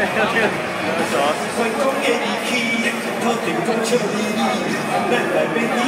在公嘅熱氣，不停咁唱熱，難為被。